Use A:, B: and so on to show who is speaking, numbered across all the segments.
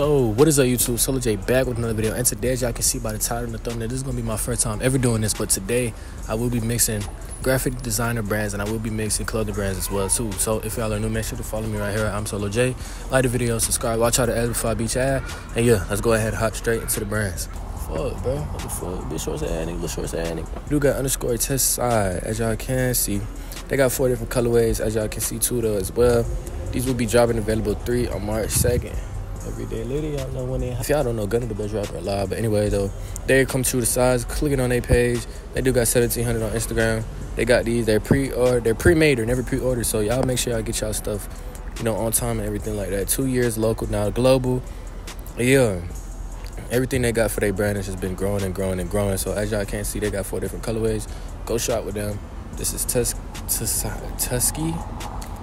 A: So, what is up, YouTube? Solojay back with another video. And today, as y'all can see by the title and the thumbnail, this is gonna be my first time ever doing this. But today, I will be mixing graphic designer brands and I will be mixing clothing brands as well too. So, if y'all are new, make sure to follow me right here. I'm Solojay. Like the video, subscribe, watch out the ads before I beat your ad. And yeah, let's go ahead and hop straight into the brands. Fuck, bro. What the fuck? Bitch shorts and Bitch shorts and Do got underscore test side, as y'all can see. They got four different colorways, as y'all can see too though as well. These will be dropping available three on March 2nd. Everyday lady, y'all know when they. If y'all don't know, Gunna the best rapper alive. But anyway, though, they come true to size. Clicking on their page, they do got 1700 on Instagram. They got these. They're pre or they're pre-made or never pre-ordered. So y'all make sure y'all get y'all stuff, you know, on time and everything like that. Two years local now, global. Yeah, everything they got for their brand has just been growing and growing and growing. So as y'all can see, they got four different colorways. Go shop with them. This is Tus- Tus- Tusky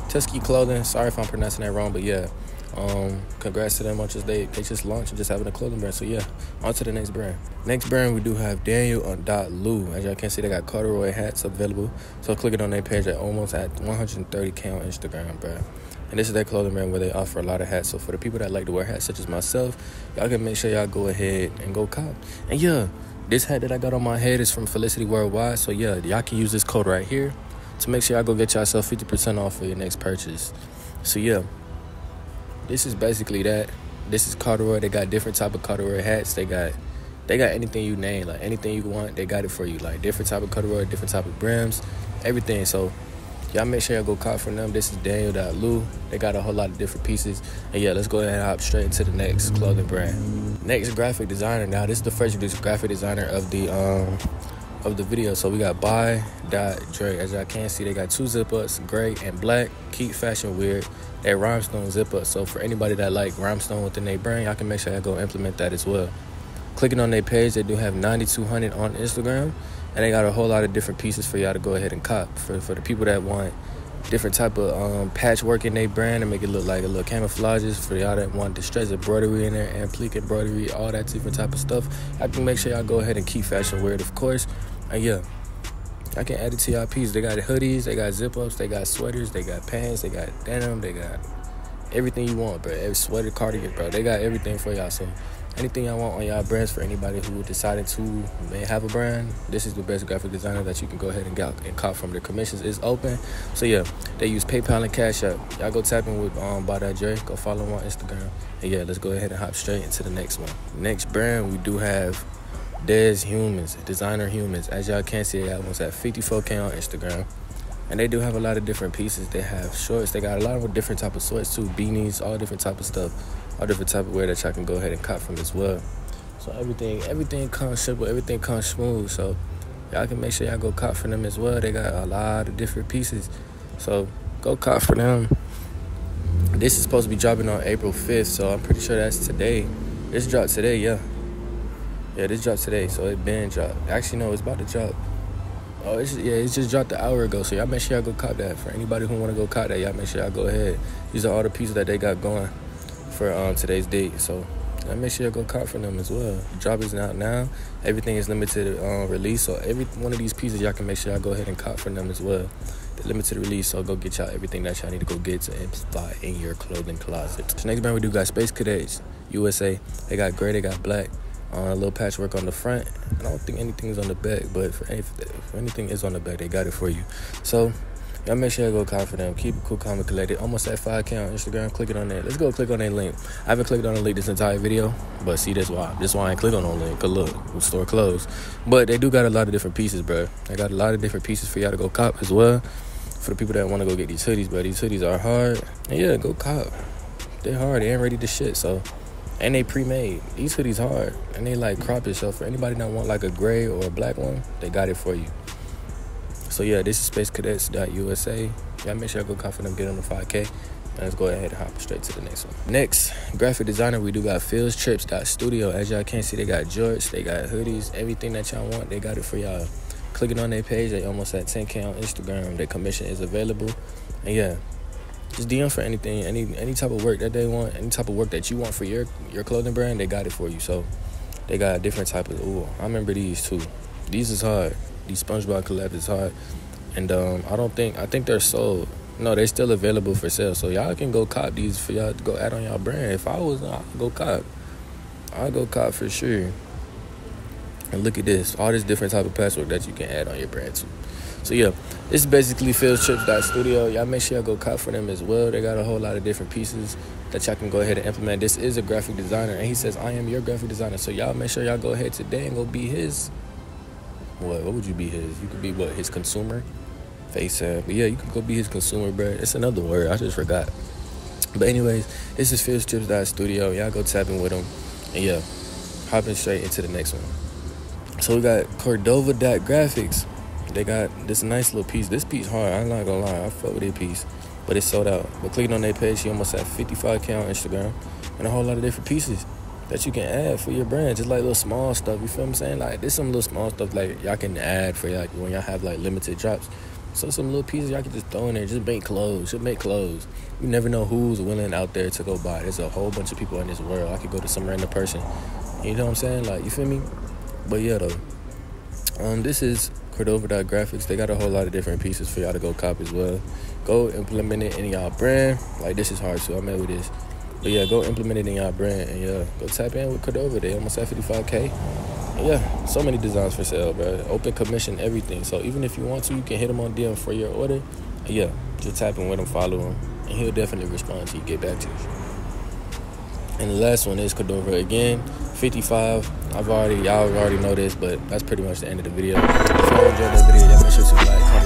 A: Tusky Clothing. Sorry if I'm pronouncing that wrong, but yeah. Um, congrats to them on just they they just launched and just having a clothing brand. So yeah, on to the next brand. Next brand we do have Daniel on Dot Lou. As y'all can see, they got corduroy hats available. So click it on their page at almost at 130k on Instagram, bro. And this is their clothing brand where they offer a lot of hats. So for the people that like to wear hats, such as myself, y'all can make sure y'all go ahead and go cop. And yeah, this hat that I got on my head is from Felicity Worldwide. So yeah, y'all can use this code right here to make sure y'all go get yourself 50% off for your next purchase. So yeah, this is basically that. This is corduroy. They got different type of corduroy hats. They got they got anything you name, like anything you want, they got it for you. Like different type of corduroy, different type of brims, everything. So y'all make sure y'all go cop from them. This is Daniel Lou. They got a whole lot of different pieces. And yeah, let's go ahead and hop straight into the next clothing brand. Next graphic designer. Now this is the first graphic designer of the um of the video. So we got by dot Dre. As y'all can see, they got two zip ups, gray and black. Keep fashion weird. That rhinestone zip up. So for anybody that like rhinestone within their brand, y'all can make sure y'all go implement that as well. Clicking on their page, they do have 9200 on Instagram, and they got a whole lot of different pieces for y'all to go ahead and cop. For for the people that want different type of um, patchwork in their brand and make it look like a little camouflages for y'all that want distress embroidery in there, and applique embroidery, all that different type of stuff. I can make sure y'all go ahead and keep fashion weird, of course. And yeah, I can add it to y'all piece. They got hoodies, they got zip ups, they got sweaters, they got pants, they got denim, they got everything you want, bro. Every sweater, cardigan, bro. They got everything for y'all. So anything y'all want on y'all brands for anybody who decided to may have a brand, this is the best graphic designer that you can go ahead and get and cop from. The commissions is open. So yeah, they use PayPal and Cash App. Y'all go tap in with um by that Dre. Go follow on Instagram. And yeah, let's go ahead and hop straight into the next one. Next brand we do have Des Humans, designer humans. As y'all can see, I was at 54k on Instagram. And they do have a lot of different pieces. They have shorts. They got a lot of different type of shorts too, beanies, all different type of stuff, all different type of wear that y'all can go ahead and cop from as well. So everything, everything comes simple, everything comes smooth. So y'all can make sure y'all go cop for them as well. They got a lot of different pieces. So go cop for them. This is supposed to be dropping on April 5th, so I'm pretty sure that's today. This dropped today, yeah. Yeah, this dropped today, so it been dropped. Actually, no, it's about to drop Oh, it's, yeah, it's just dropped an hour ago. So y'all make sure y'all go cop that. For anybody who want to go cop that, y'all make sure y'all go ahead. These are all the pieces that they got going for um, today's date. So y'all make sure y'all go cop for them as well. Drop is out now. Everything is limited uh, release. So every one of these pieces, y'all can make sure y'all go ahead and cop for them as well. The limited release. So go get y'all everything that y'all need to go get to imply in your clothing closet. So next brand we do got Space Cadets USA. They got gray, they got black uh, a little patchwork on the front. I don't think anything is on the back, but for, if anything is on the back, they got it for you. So y'all make sure you go them. Keep it cool, calm, and collected. Almost at 5K on Instagram. Click it on that. Let's go click on that link. I haven't clicked on the link this entire video, but see, that's why. This why I ain't click on the link. Cause look, store closed. But they do got a lot of different pieces, bro. They got a lot of different pieces for y'all to go cop as well. For the people that want to go get these hoodies, bro, these hoodies are hard. And yeah, go cop. They're hard. They ain't ready to shit. So and they pre-made. These hoodies hard, and they like crop it. For anybody that want like a gray or a black one, they got it for you. So yeah, this is space SpaceCadets.usa. Y'all make sure I go cop them, get on the 5K. And let's go ahead and hop straight to the next one. Next, graphic designer, we do got Fields Trips Studio. As y'all can see, they got jorts, they got hoodies, everything that y'all want, they got it for y'all. Clicking on their page, they almost at 10K on Instagram. Their commission is available. And yeah, just DM for anything, any any type of work that they want, any type of work that you want for your your clothing brand, they got it for you. So they got a different type of. Ooh, I remember these too. These is hard. These SpongeBob collabs is hard, and um, I don't think I think they're sold. No, they're still available for sale. So y'all can go cop these for y'all to go add on y'all brand. If I was, I'd go cop. I'd go cop for sure. And look at this, all this different type of password that you can add on your brand too. So yeah, this is basically Studio. Y'all make sure y'all go cop for them as well. They got a whole lot of different pieces that y'all can go ahead and implement. This is a graphic designer, and he says I am your graphic designer. So y'all make sure y'all go ahead today and go be his. What? What would you be his? You could be what? His consumer. Face app. But yeah, you could go be his consumer, bro. It's another word. I just forgot. But anyways, this is Studio. Y'all go tapping with him. And yeah, hopping straight into the next one. So we got Cordova Graphics. They got this nice little piece. This piece hard. I'm not gonna lie. I fuck with this piece, but it's sold out. But clicking on their page, you almost have 55k on Instagram, and a whole lot of different pieces that you can add for your brand. Just like little small stuff. You feel what I'm saying? Like there's some little small stuff like y'all can add for like when y'all have like limited drops. So some little pieces y'all can just throw in there. Just make clothes. Just make clothes. You never know who's willing out there to go buy. There's a whole bunch of people in this world. I could go to some random person. You know what I'm saying? Like you feel me? But yeah, though, um, this is Cordova Graphics. They got a whole lot of different pieces for y'all to go cop as well. Go implement it in y'all brand. Like this is hard, so I'm with this. But yeah, go implement it in y'all brand and yeah, go tap in with Cordova. They almost at 55k. And yeah, so many designs for sale, bro. Open commission, everything. So even if you want to, you can hit him on DM for your order. Yeah, just tap in with him, follow him, and he'll definitely respond to you, get back to you. And the last one is Cordova again, 55. I've already, y'all already know this, but that's pretty much the end of the video. If y'all enjoyed the video, make sure to like,